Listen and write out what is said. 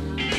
up.